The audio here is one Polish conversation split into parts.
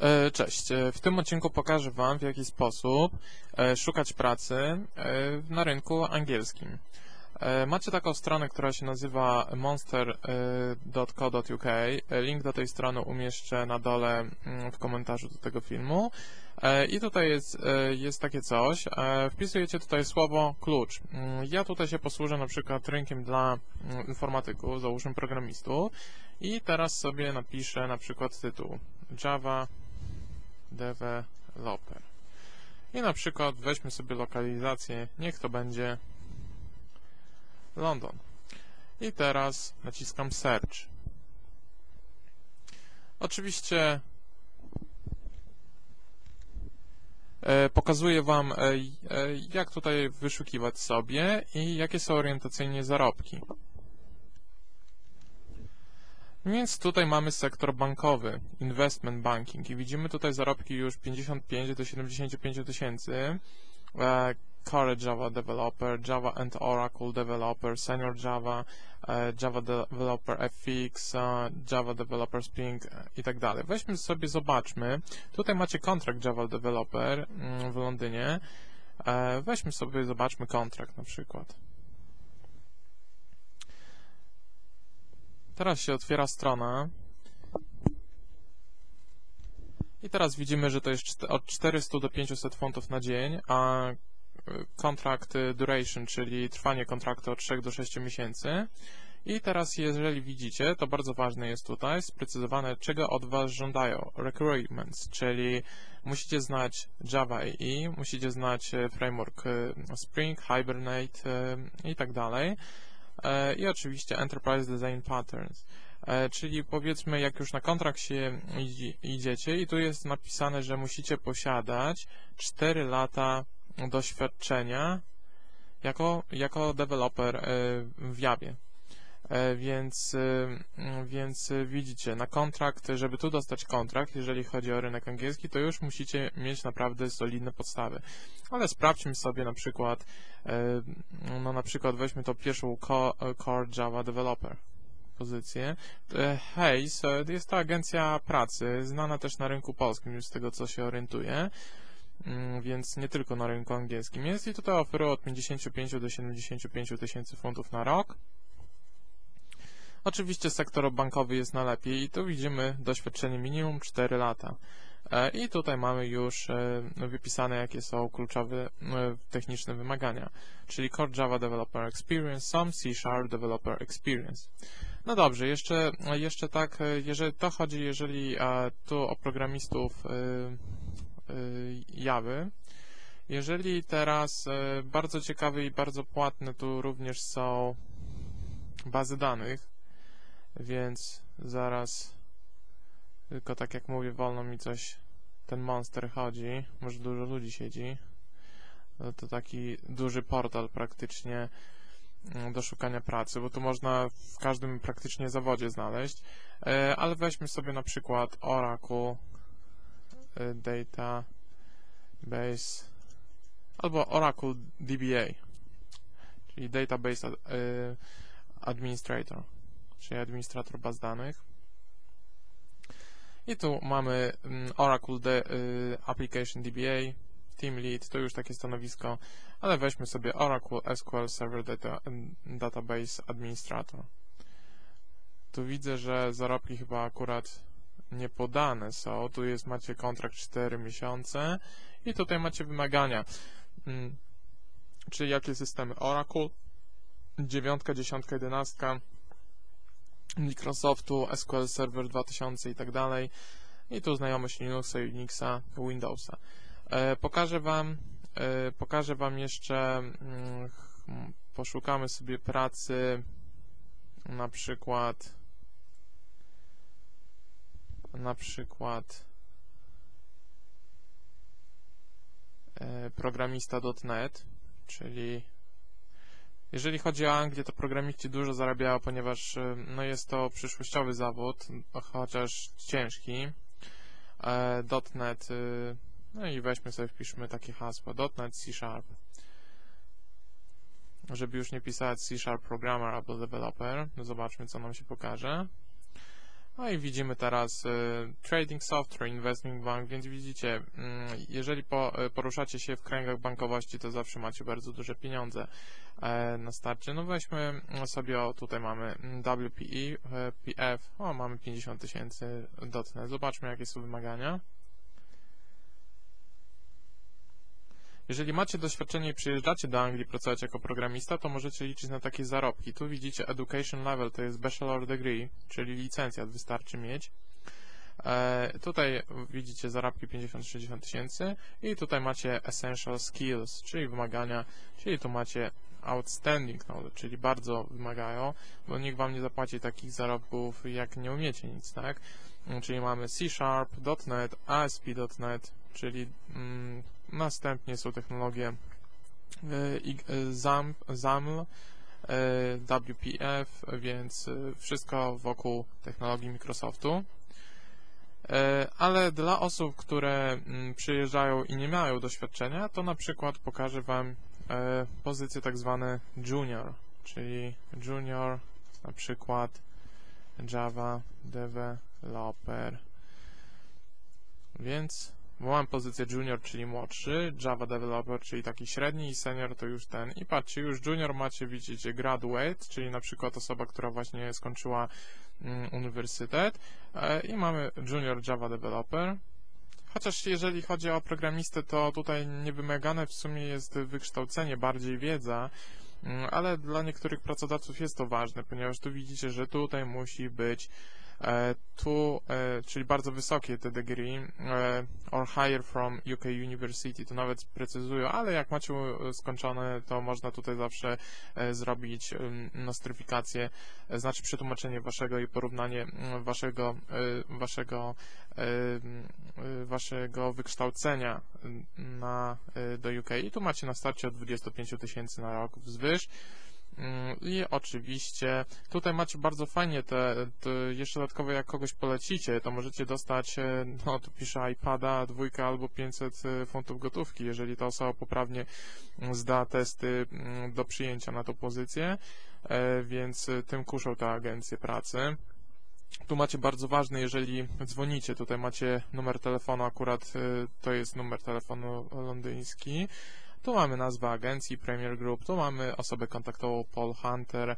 E, Cześć. E, W tym odcinku pokażę Wam, w jaki sposób e, szukać pracy na rynku angielskim. Macie taką stronę, która się nazywa monster.co.uk. Link do tej strony umieszczę na dole mm, w komentarzu do tego filmu. I tutaj jest, jest takie coś. Wpisujecie tutaj słowo klucz. Mm, Ja tutaj się posłużę na przykład rynkiem dla mm, informatyków, załóżmy programistów. I teraz sobie napiszę na przykład tytuł Java developer. I na przykład weźmy sobie lokalizację, niech to będzie London. I teraz naciskam search. Oczywiście e, pokazuję Wam, e, e, jak tutaj wyszukiwać sobie i jakie są orientacyjnie zarobki. Więc tutaj mamy sektor bankowy, investment banking i widzimy tutaj zarobki już 55 do 75 tysięcy. E, Core Java Developer, Java and Oracle Developer, Senior Java, e, Java Developer FX, e, Java Developer Spring i tak dalej. Weźmy sobie, zobaczmy. Tutaj macie kontrakt Java Developer mm, w Londynie. Weźmy sobie, zobaczmy kontrakt na przykład. Teraz się otwiera strona. I teraz widzimy, że to jest od 400 do 500 funtów na dzień, a y, kontrakt y, duration, czyli trwanie kontraktu od 3 do 6 miesięcy. I teraz, jeżeli widzicie, to bardzo ważne jest tutaj sprecyzowane, czego od Was żądają. Requirements, czyli musicie znać Java EE, musicie znać y, framework Spring, Hibernate i tak dalej. E, I oczywiście Enterprise Design Patterns. E, Czyli powiedzmy, jak już na kontrakt się idzi- idziecie i tu jest napisane, że musicie posiadać 4 lata doświadczenia jako, jako deweloper e, w Javie. E, Więc, e, mm, więc e, widzicie, na kontrakt, żeby tu dostać kontrakt, jeżeli chodzi o rynek angielski, to już musicie mieć naprawdę solidne podstawy. Ale sprawdźmy sobie na przykład, e, no na przykład weźmy tą pierwszą co- Core Java Developer pozycję. E, Hayes jest to agencja pracy, znana też na rynku polskim, już z tego co się orientuję, Mm, więc nie tylko na rynku angielskim jest i tutaj oferuje od 55 do 75 tysięcy funtów na rok. Oczywiście sektor bankowy jest najlepiej i tu widzimy doświadczenie minimum 4 lata. E, I tutaj mamy już e, wypisane, jakie są kluczowe e, techniczne wymagania, czyli Core Java Developer Experience, some C Sharp Developer Experience. No dobrze, jeszcze, jeszcze tak, jeżeli to chodzi, jeżeli tu o programistów Jawy, jeżeli teraz bardzo ciekawe i bardzo płatne tu również są bazy danych, więc zaraz tylko tak jak mówię, wolno mi coś ten monster chodzi, może dużo ludzi siedzi. No to taki duży portal praktycznie mm, do szukania pracy, bo tu można w każdym praktycznie zawodzie znaleźć. E, Ale weźmy sobie na przykład Oracle e, Database albo Oracle DBA, czyli Database e, Administrator, czyli administrator baz danych. I tu mamy mm, Oracle de, y, Application DBA, Team Lead, to już takie stanowisko, ale weźmy sobie Oracle SQL Server Data, mm, Database Administrator. Tu widzę, że zarobki chyba akurat nie podane są. Tu jest, macie kontrakt 4 miesiące i tutaj macie wymagania. Mm, Czyli jakie systemy Oracle, 9, 10, 11, Microsoftu, SQL Server 2000 i tak dalej. I tu znajomość Linuxa, Unixa, Windowsa. E, pokażę Wam, e, pokażę Wam jeszcze, mm, poszukamy sobie pracy, na przykład, na przykład e, programista.net, czyli jeżeli chodzi o Anglię, to programiści dużo zarabiają, ponieważ y, no, jest to przyszłościowy zawód, chociaż ciężki. E, .NET, y, no i weźmy sobie, wpiszmy takie hasło, .NET C Sharp. Żeby już nie pisać C Sharp Programmer albo Developer, no zobaczmy, co nam się pokaże. No i widzimy teraz e, Trading Software, Investment Bank, więc widzicie, mm, jeżeli e, poruszacie się w kręgach bankowości, to zawsze macie bardzo duże pieniądze e, na starcie. No weźmy sobie, o tutaj mamy WPE, e, PF, o mamy 50 tysięcy dotnet. Zobaczmy jakie są wymagania. Jeżeli macie doświadczenie i przyjeżdżacie do Anglii pracować jako programista, to możecie liczyć na takie zarobki. Tu widzicie Education Level, to jest Bachelor Degree, czyli licencjat wystarczy mieć. E, tutaj widzicie zarobki 50-60 tysięcy i tutaj macie Essential Skills, czyli wymagania, czyli tu macie Outstanding Knowledge, czyli bardzo wymagają, bo nikt wam nie zapłaci takich zarobków, jak nie umiecie nic, tak? Czyli mamy C Sharp, .NET, ASP.NET, czyli mm, Następnie są technologie e, ZAML, e, WPF, więc e, wszystko wokół technologii Microsoftu. Ale dla osób, które mm, przyjeżdżają i nie mają doświadczenia, to na przykład pokażę Wam pozycję tak zwane junior, czyli junior na przykład Java Developer. Więc mam pozycję junior, czyli młodszy, Java developer, czyli taki średni i senior to już ten. I patrzcie, już junior macie, widzicie, graduate, czyli na przykład osoba, która właśnie skończyła mm, uniwersytet e, i mamy junior Java developer. Chociaż jeżeli chodzi o programistę, to tutaj niewymagane w sumie jest wykształcenie, bardziej wiedza, mm, ale dla niektórych pracodawców jest to ważne, ponieważ tu widzicie, że tutaj musi być tu, e, czyli bardzo wysokie te degree, e, or higher from UK University, to nawet precyzują, ale jak macie skończone, to można tutaj zawsze zrobić nostryfikację, znaczy przetłumaczenie waszego i porównanie waszego, waszego, waszego wykształcenia na, do UK i tu macie na starcie od 25 tysięcy na rok wzwyż. Mm, I oczywiście tutaj macie bardzo fajnie te, te, jeszcze dodatkowo jak kogoś polecicie, to możecie dostać, e, no tu pisze iPada, dwójka albo 500 e, funtów gotówki, jeżeli ta osoba poprawnie zda testy mm, do przyjęcia na tą pozycję, e, więc tym kuszą te agencje pracy. Tu macie bardzo ważny, jeżeli dzwonicie, tutaj macie numer telefonu, akurat to jest numer telefonu londyński, tu mamy nazwę agencji Premier Group, tu mamy osobę kontaktową Paul Hunter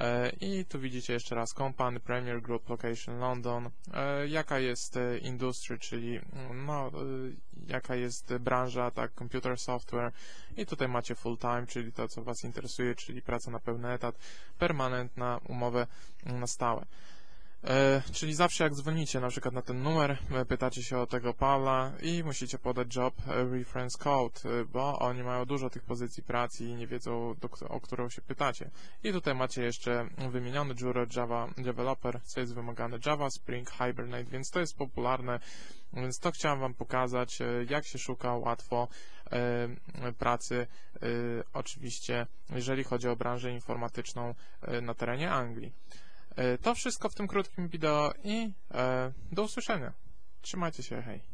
e, i tu widzicie jeszcze raz company Premier Group Location London, e, jaka jest e, industry, czyli no, jaka jest branża, tak, computer software i tutaj macie full time, czyli to co Was interesuje, czyli praca na pełny etat, permanentna umowę na stałe. E, czyli zawsze jak dzwonicie na przykład na ten numer, e, pytacie się o tego Pawła i musicie podać job e, reference code, bo oni mają dużo tych pozycji pracy i nie wiedzą, do, o którą się pytacie. I tutaj macie jeszcze wymieniony Jura Java Developer, co jest wymagane Java, Spring, Hibernate, więc to jest popularne, więc to chciałem Wam pokazać, jak się szuka łatwo pracy, oczywiście jeżeli chodzi o branżę informatyczną na terenie Anglii. E, to wszystko w tym krótkim wideo i e, do usłyszenia. Trzymajcie się, hej.